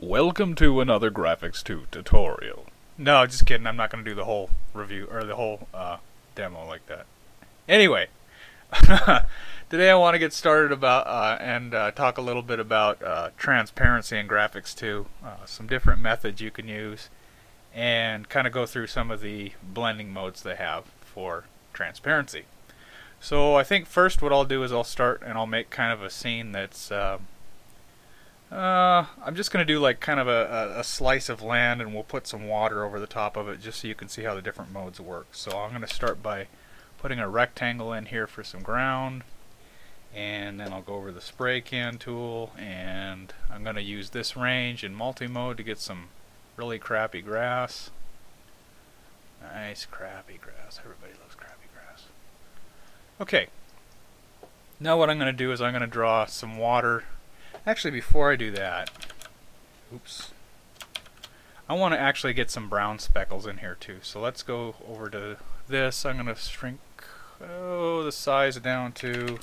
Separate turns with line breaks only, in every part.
Welcome to another GrafX2 tutorial. No, just kidding. I'm not going to do the whole review or the whole uh, demo like that. Anyway, today I want to get started about uh, and uh, talk a little bit about uh, transparency in GrafX2, uh, some different methods you can use, and kind of go through some of the blending modes they have for transparency. So I think first what I'll do is I'll start and I'll make kind of a scene that's um, uh, I'm just going to do like kind of a, a, slice of land and we'll put some water over the top of it just so you can see how the different modes work. So I'm going to start by putting a rectangle in here for some ground and then I'll go over the spray can tool and I'm going to use this range in multi-mode to get some really crappy grass. Nice crappy grass. Everybody loves crappy grass. Okay. Now what I'm going to do is I'm going to draw some water Actually, before I do that, oops, I want to actually get some brown speckles in here too. So let's go over to this. I'm going to shrink oh, the size down to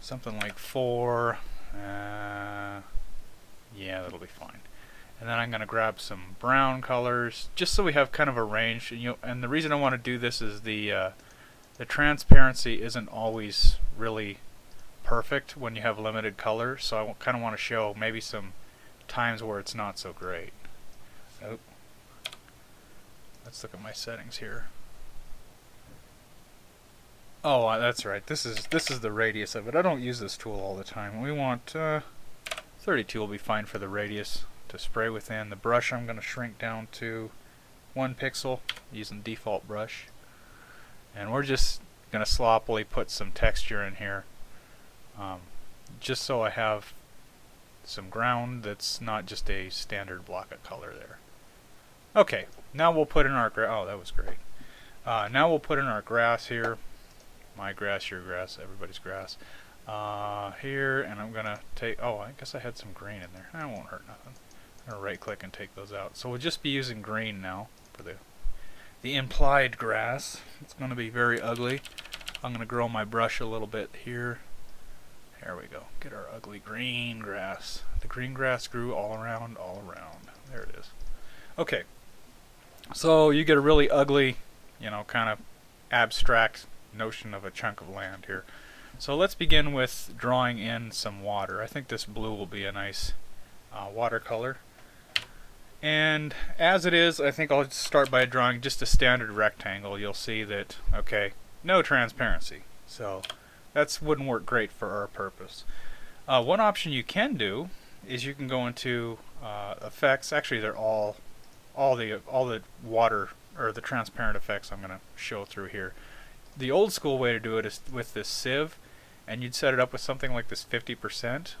something like 4. Uh, yeah, that'll be fine. And then I'm going to grab some brown colors, just so we have kind of a range. And, you and the reason I want to do this is the uh, the transparency isn't always really perfect when you have limited color, so I kind of want to show maybe some times where it's not so great. Oh. Let's look at my settings here. Oh, uh, that's right. This is this is the radius of it. I don't use this tool all the time. We want uh, 32 will be fine for the radius to spray within. The brush I'm going to shrink down to one pixel using default brush. And we're just going to sloppily put some texture in here um, just so I have some ground that's not just a standard block of color there. Okay, now we'll put in our grass. Oh, that was great. Uh, now we'll put in our grass here. My grass, your grass, everybody's grass. Uh, here, and I'm going to take, oh, I guess I had some green in there. That won't hurt nothing. I'm going to right click and take those out. So we'll just be using green now for the, the implied grass. It's going to be very ugly. I'm going to grow my brush a little bit here there we go. Get our ugly green grass. The green grass grew all around, all around. There it is. Okay. So you get a really ugly, you know, kind of abstract notion of a chunk of land here. So let's begin with drawing in some water. I think this blue will be a nice uh, watercolor. And as it is, I think I'll start by drawing just a standard rectangle. You'll see that, okay, no transparency. So that wouldn't work great for our purpose. Uh, one option you can do is you can go into uh, effects. Actually, they're all all the all the water or the transparent effects I'm going to show through here. The old school way to do it is with this sieve, and you'd set it up with something like this 50%.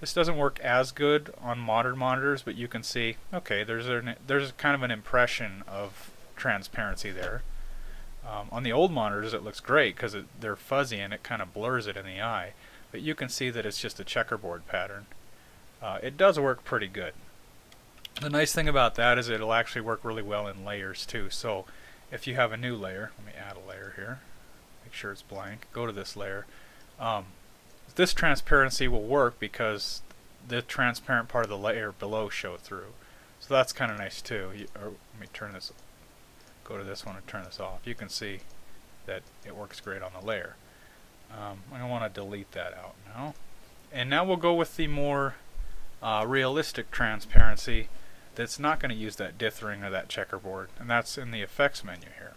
This doesn't work as good on modern monitors, but you can see, okay, there's a, there's kind of an impression of transparency there. Um, on the old monitors it looks great because they're fuzzy and it kind of blurs it in the eye, but you can see that it's just a checkerboard pattern. Uh, it does work pretty good. The nice thing about that is it'll actually work really well in layers too. So if you have a new layer, let me add a layer here, make sure it's blank, go to this layer. Um, this transparency will work because the transparent part of the layer below show through. So that's kind of nice too. You, let me turn this go to this one and turn this off, you can see that it works great on the layer. Um, I want to delete that out now. And now we'll go with the more uh, realistic transparency that's not going to use that dithering or that checkerboard, and that's in the effects menu here.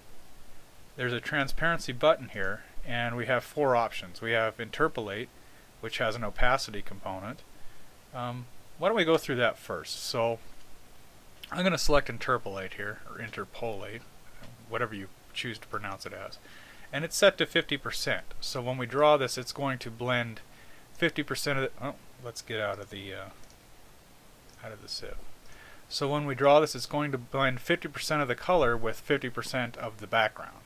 There's a transparency button here, and we have four options. We have interpolate, which has an opacity component. Um, why don't we go through that first? So I'm going to select interpolate here, or interpolate whatever you choose to pronounce it as. And it's set to 50%. So when we draw this, it's going to blend 50% of the, oh, let's get out of the, uh, out of the sieve. So when we draw this, it's going to blend 50% of the color with 50% of the background.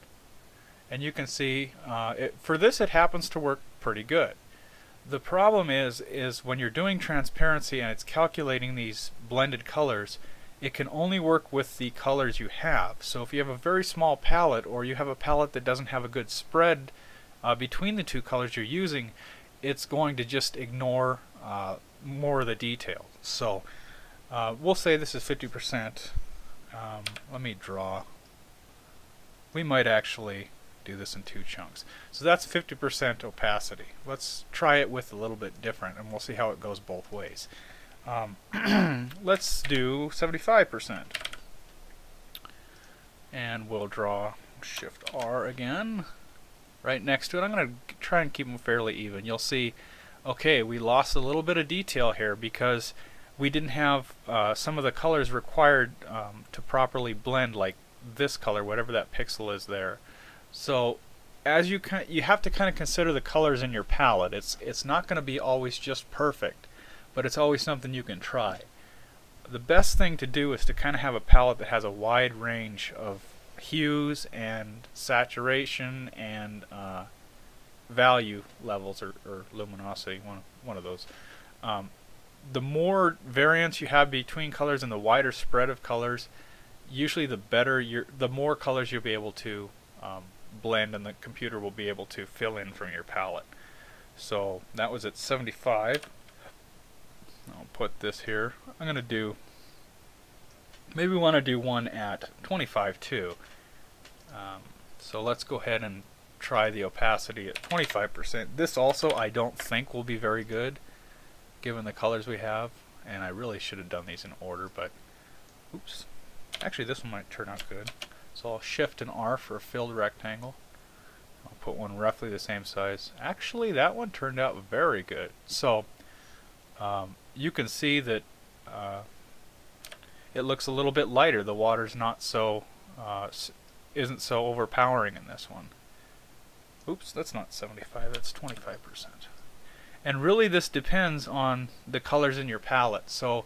And you can see, uh, it, for this it happens to work pretty good. The problem is, is when you're doing transparency and it's calculating these blended colors, it can only work with the colors you have. So if you have a very small palette or you have a palette that doesn't have a good spread uh, between the two colors you're using, it's going to just ignore uh, more of the detail. So Uh, we'll say this is 50%. Um, let me draw. We might actually do this in two chunks. So that's 50% opacity. Let's try it with a little bit different and we'll see how it goes both ways. Um, let's do 75%. And we'll draw Shift R again right next to it. I'm going to try and keep them fairly even. You'll see, okay, we lost a little bit of detail here because we didn't have uh, some of the colors required um, to properly blend like this color, whatever that pixel is there. So as you you have to kind of consider the colors in your palette. It's it's not going to be always just perfect, but it's always something you can try. The best thing to do is to kind of have a palette that has a wide range of hues and saturation and uh, value levels or, or, luminosity, one one of those. Um, the more variance you have between colors and the wider spread of colors, usually the better your the more colors you'll be able to um, blend and the computer will be able to fill in from your palette. So that was at 75. I'll put this here. I'm going to do, maybe we want to do one at 25 too. Um, so let's go ahead and try the opacity at 25%. This also I don't think will be very good given the colors we have. And I really should have done these in order, but oops. Actually, this one might turn out good. So I'll shift an R for a filled rectangle. I'll put one roughly the same size. Actually, that one turned out very good. So um, you can see that uh, it looks a little bit lighter. The water's not so uh, isn't so overpowering in this one. Oops, that's not 75, that's 25%. And really this depends on the colors in your palette. So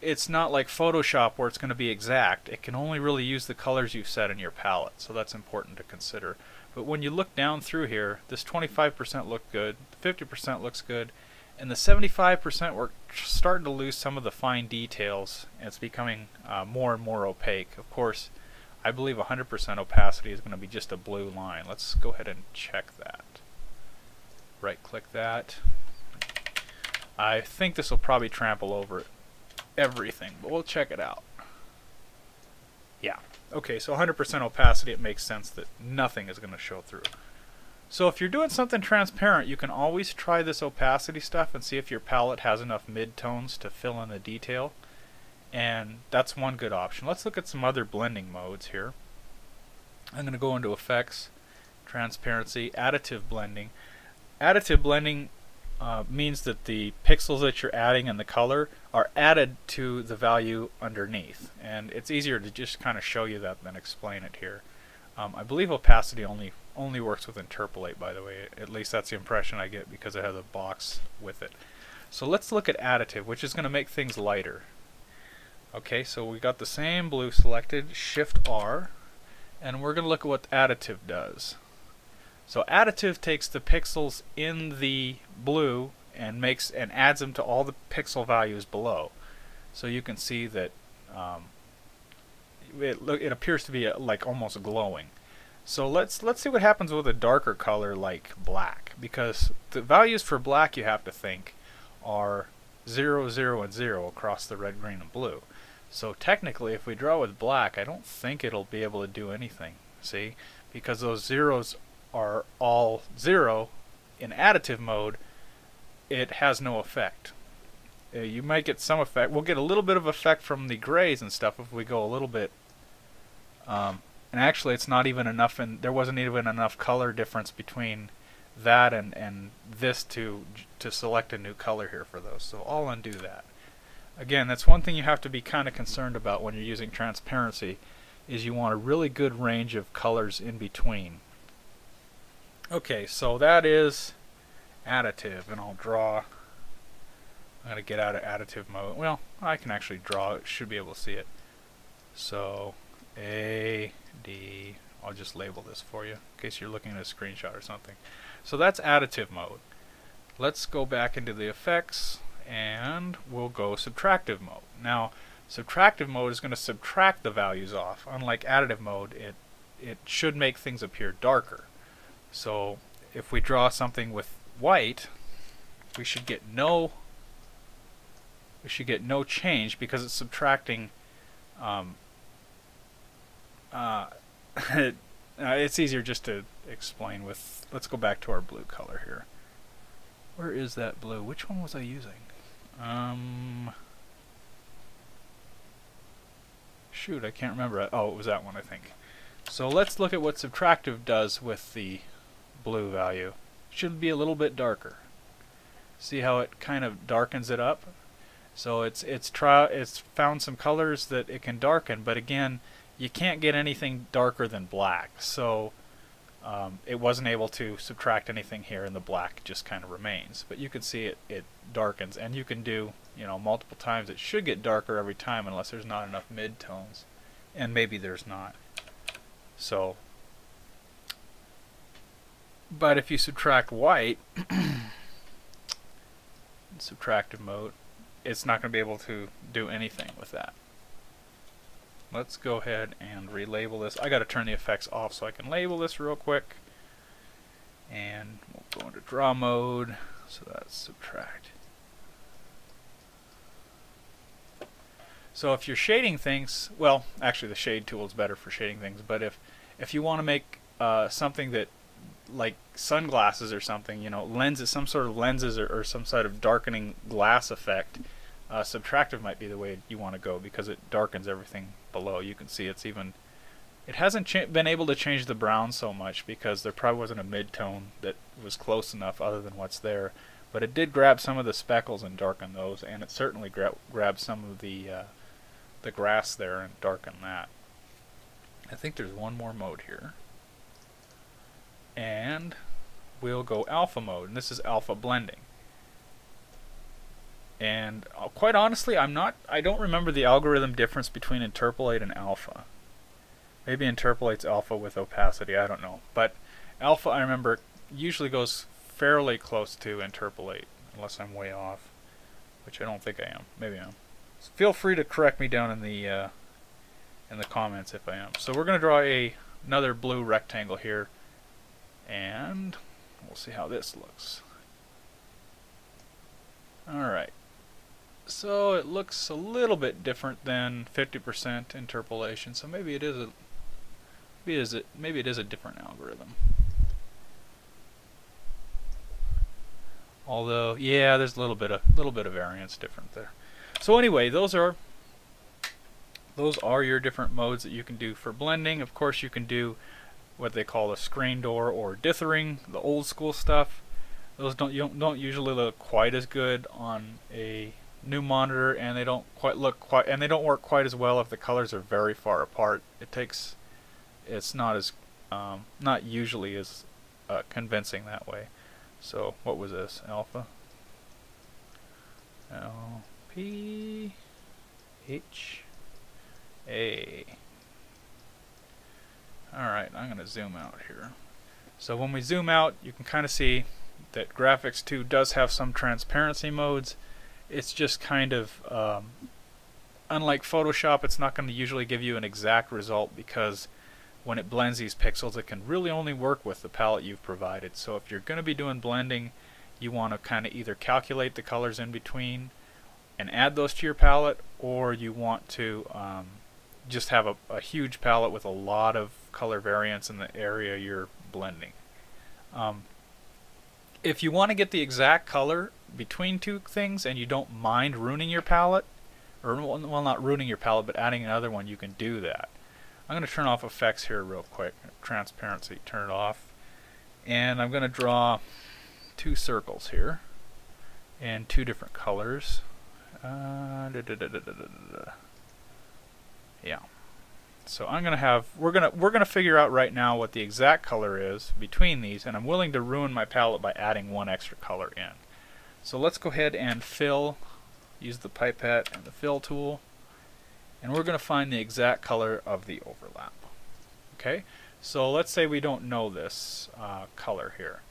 it's not like Photoshop where it's going to be exact. It can only really use the colors you've set in your palette, so that's important to consider. But when you look down through here, this 25% looked good, 50% looks good, and the 75% we're starting to lose some of the fine details, and it's becoming uh, more and more opaque. Of course, I believe 100% opacity is going to be just a blue line. Let's go ahead and check that. Right click that. I think this will probably trample over everything, but we'll check it out. Yeah. Okay, so 100% opacity, it makes sense that nothing is going to show through. So if you're doing something transparent, you can always try this opacity stuff and see if your palette has enough midtones to fill in the detail. And that's one good option. Let's look at some other blending modes here. I'm going to go into Effects, Transparency, Additive Blending. Additive blending uh, means that the pixels that you're adding and the color are added to the value underneath. And it's easier to just kind of show you that than explain it here. Um, I believe opacity only only works with interpolate, by the way. At least that's the impression I get because it has a box with it. So let's look at additive, which is going to make things lighter. Okay, so we got the same blue selected, Shift R, and we're going to look at what additive does. So additive takes the pixels in the blue and makes and adds them to all the pixel values below. So you can see that um, it it appears to be uh, like almost glowing. So let's let's see what happens with a darker color like black because the values for black you have to think are 0, 0, and 0 across the red, green, and blue. So technically if we draw with black I don't think it'll be able to do anything. See? Because those zeros are all zero in additive mode, it has no effect. Uh, you might get some effect. We'll get a little bit of effect from the grays and stuff if we go a little bit. Um, and actually, it's not even enough, and there wasn't even enough color difference between that and, and this to to select a new color here for those. So I'll undo that. Again, that's one thing you have to be kind of concerned about when you're using transparency, is you want a really good range of colors in between. Okay, so that is additive, and I'll draw. I'm to get out of additive mode. Well, I can actually draw it. Should be able to see it. So, A, D, I'll just label this for you in case you're looking at a screenshot or something. So that's additive mode. Let's go back into the effects and we'll go subtractive mode. Now, subtractive mode is going to subtract the values off. Unlike additive mode, it it should make things appear darker. So if we draw something with white, we should get no we should get no change because it's subtracting um, uh, uh, it's easier just to explain with let's go back to our blue color here. Where is that blue? Which one was I using? Um shoot I can't remember. Oh it was that one I think. So let's look at what subtractive does with the blue value. Should be a little bit darker. See how it kind of darkens it up? So it's it's try it's found some colors that it can darken, but again, you can't get anything darker than black. So um, it wasn't able to subtract anything here, and the black just kind of remains. But you can see it it darkens, and you can do you know multiple times. It should get darker every time unless there's not enough midtones, and maybe there's not. So, but if you subtract white, subtractive mode it's not going to be able to do anything with that. Let's go ahead and relabel this. I got to turn the effects off so I can label this real quick. And we'll go into draw mode. So that's subtract. So if you're shading things, well, actually the shade tool is better for shading things, but if if you want to make uh, something that like sunglasses or something, you know, lenses, some sort of lenses or, or some sort of darkening glass effect, uh, subtractive might be the way you want to go because it darkens everything below. You can see it's even, it hasn't been able to change the brown so much because there probably wasn't a mid-tone that was close enough other than what's there. But it did grab some of the speckles and darken those, and it certainly gra grabbed some of the uh, the grass there and darkened that. I think there's one more mode here and we'll go alpha mode and this is alpha blending and uh, quite honestly I'm not I don't remember the algorithm difference between interpolate and alpha. Maybe interpolate's alpha with opacity I don't know. But alpha I remember usually goes fairly close to interpolate unless I'm way off which I don't think I am. Maybe I am. So feel free to correct me down in the uh, in the comments if I am. So we're gonna draw a another blue rectangle here and we'll see how this looks. Alright, so it looks a little bit different than 50% interpolation, so maybe it is a maybe it is a, maybe it is a different algorithm. Although, yeah, there's a little bit of little bit of variance different there. So anyway, those are those are your different modes that you can do for blending. Of course, you can do what they call a screen door or dithering, the old school stuff. Those don't don't, don't usually look quite as good on a new monitor, and they don't quite look quite, and they don't work quite as well if the colors are very far apart. It takes, it's not as, um, not usually as uh, convincing that way. So what was this? Alpha. L P H A. Alright, I'm going to zoom out here. So when we zoom out, you can kind of see that GrafX2 does have some transparency modes. It's just kind of, um, unlike Photoshop, it's not going to usually give you an exact result because when it blends these pixels, it can really only work with the palette you've provided. So if you're going to be doing blending, you want to kind of either calculate the colors in between and add those to your palette, or you want to um, just have a, a huge palette with a lot of color variance in the area you're blending. Um, if you want to get the exact color between two things and you don't mind ruining your palette, or well not ruining your palette but adding another one, you can do that. I'm going to turn off effects here real quick. Transparency, turn it off. And I'm going to draw two circles here in two different colors. Uh, da, da, da, yeah. So I'm gonna have we're gonna we're gonna figure out right now what the exact color is between these, and I'm willing to ruin my palette by adding one extra color in. So let's go ahead and fill. Use the pipette and the fill tool, and we're gonna find the exact color of the overlap. Okay. So let's say we don't know this uh, color here.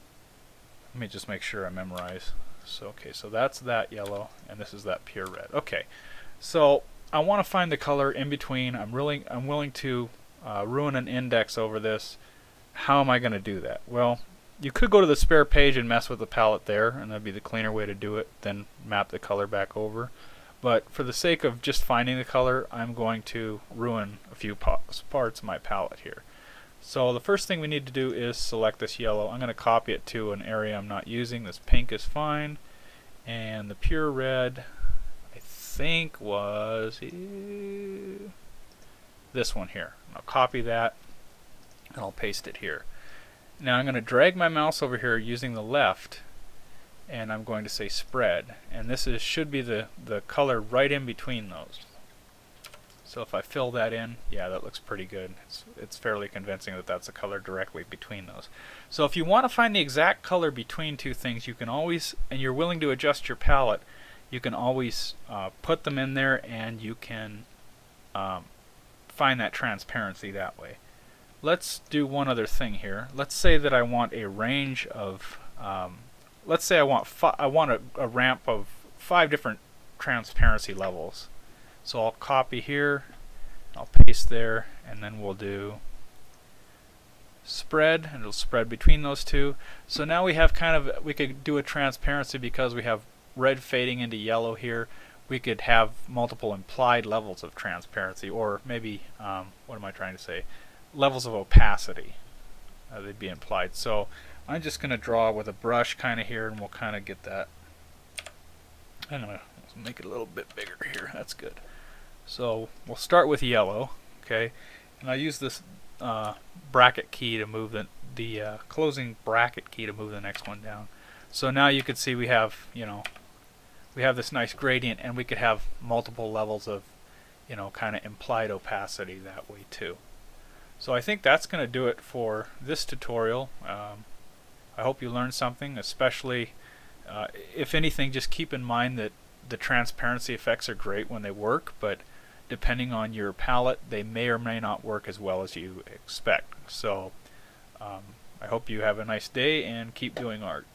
Let me just make sure I memorize. So okay, so that's that yellow, and this is that pure red. Okay. So I want to find the color in between. I'm really I'm willing to uh, ruin an index over this. How am I going to do that? Well, you could go to the spare page and mess with the palette there, and that'd be the cleaner way to do it. Then map the color back over. But for the sake of just finding the color, I'm going to ruin a few parts of my palette here. So the first thing we need to do is select this yellow. I'm going to copy it to an area I'm not using. This pink is fine. And the pure red, I think was this one here. I'll copy that and I'll paste it here. Now I'm going to drag my mouse over here using the left and I'm going to say spread. And this is should be the the color right in between those. So if I fill that in yeah that looks pretty good. It's, it's fairly convincing that that's a color directly between those. So if you want to find the exact color between two things you can always and you're willing to adjust your palette you can always uh, put them in there and you can um, find that transparency that way let's do one other thing here let's say that I want a range of um, let's say I want I want a, a ramp of five different transparency levels. So I'll copy here, I'll paste there, and then we'll do spread, and it'll spread between those two. So now we have kind of, we could do a transparency because we have red fading into yellow here. We could have multiple implied levels of transparency, or maybe, um, what am I trying to say, levels of opacity. Uh, they'd be implied. So I'm just going to draw with a brush kind of here and we'll kind of get that. I'm going to make it a little bit bigger here. That's good. So we'll start with yellow. Okay, and I use this uh, bracket key to move the, the uh, closing bracket key to move the next one down. So now you can see we have, you know, we have this nice gradient and we could have multiple levels of, you know, kind of implied opacity that way too. So I think that's going to do it for this tutorial. Um, I hope you learned something, especially uh, if anything, just keep in mind that the transparency effects are great when they work, but depending on your palette, they may or may not work as well as you expect. So um, I hope you have a nice day and keep doing art.